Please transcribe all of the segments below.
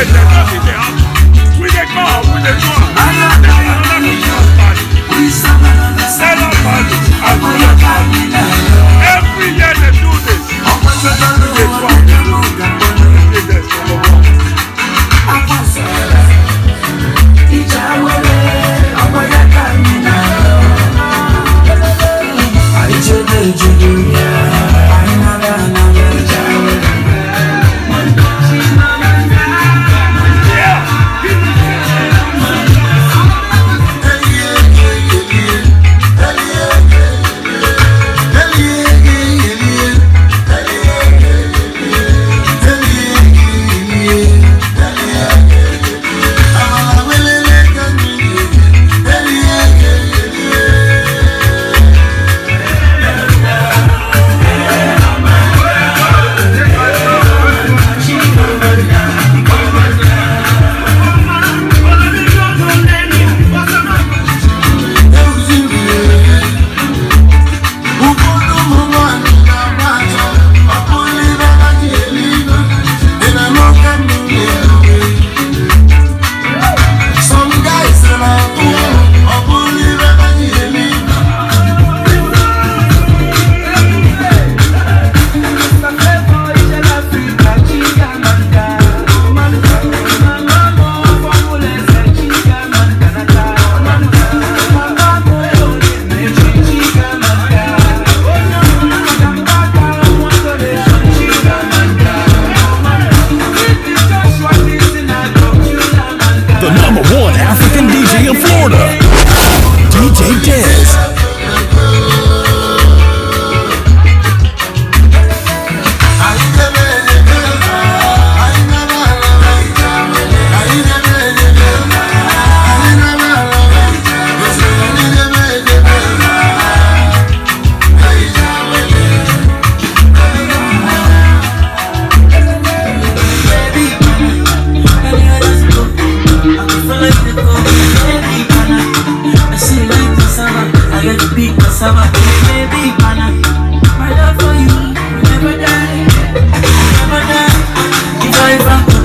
we dey come, we dey go.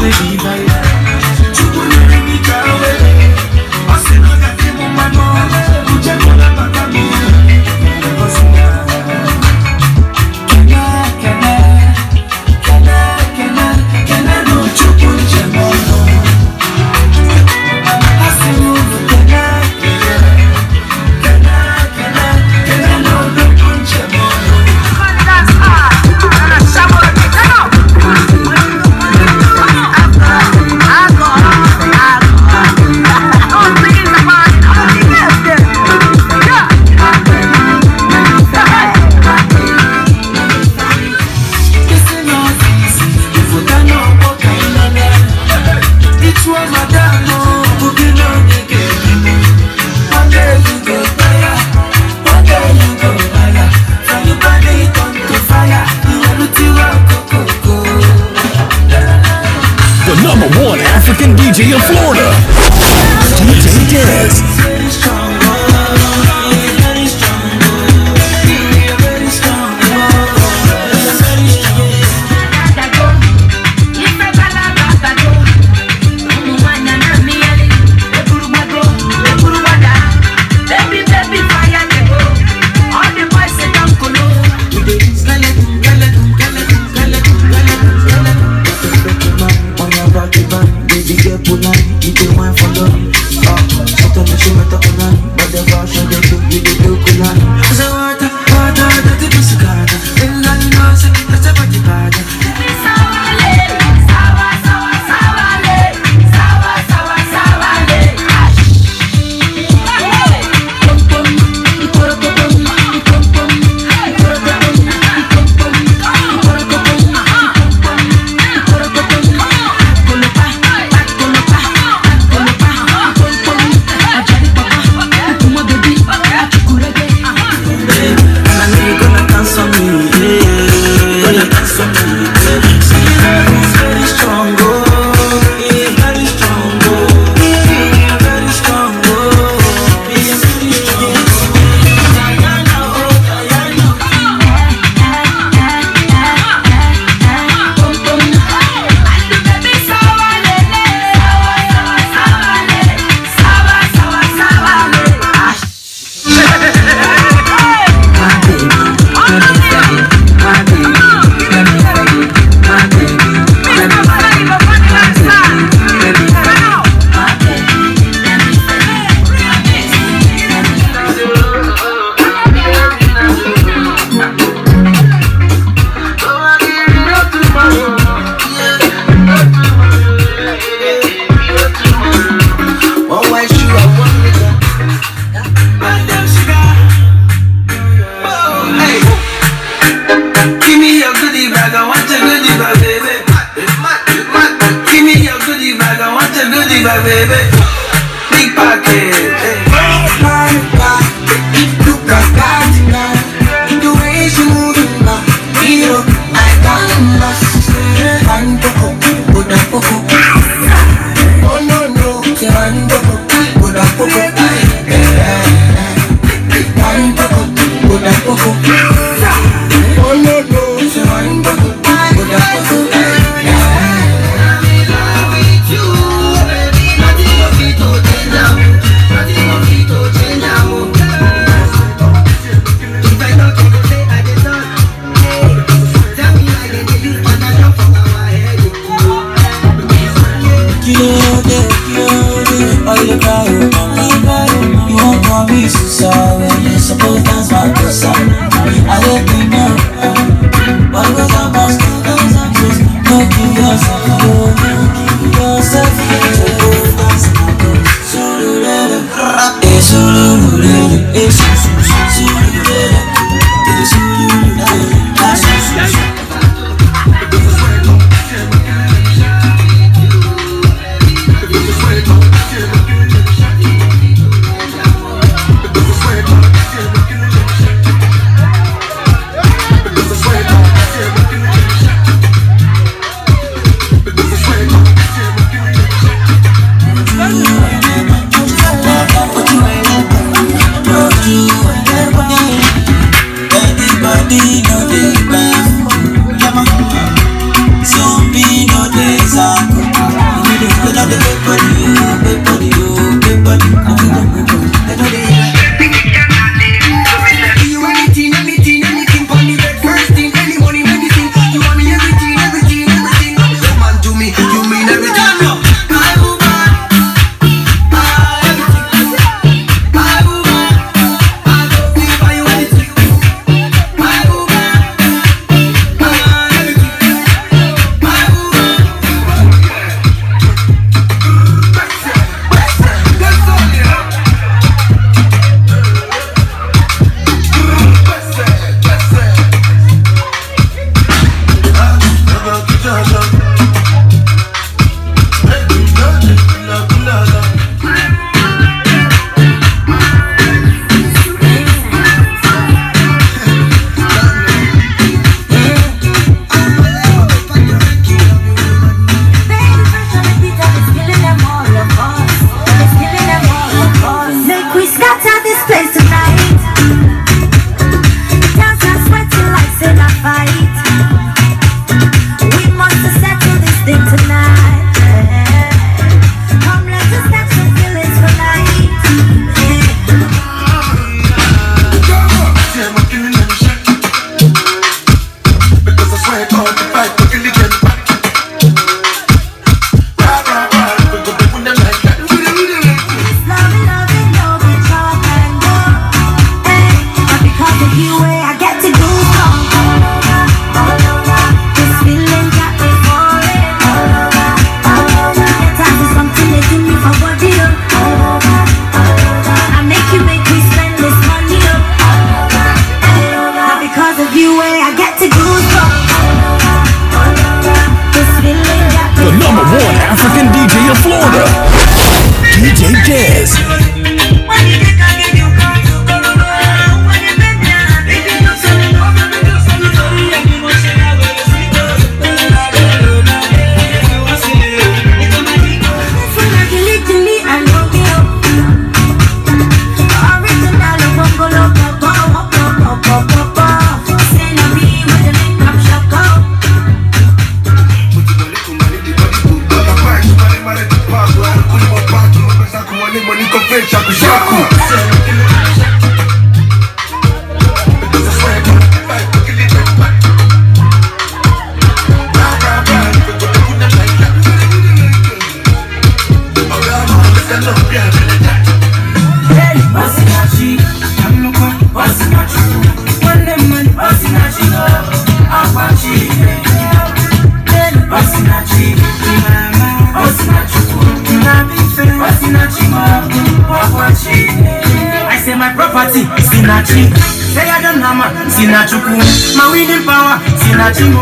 Baby. divine Viva, baby, big pocket. Solo love, it's solo love, it's solo love. 멈춰서 vem, Jaco Jaco. property, Sinachi. Say I don't know, Sinachuku. My winning power, Sinachimu.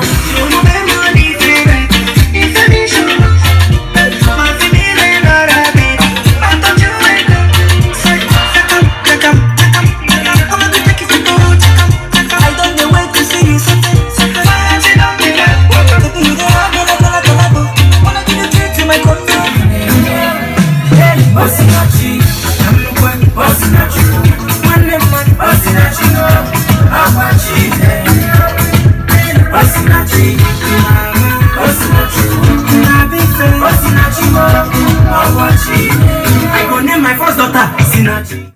Oh, Sinachi. Osinachi,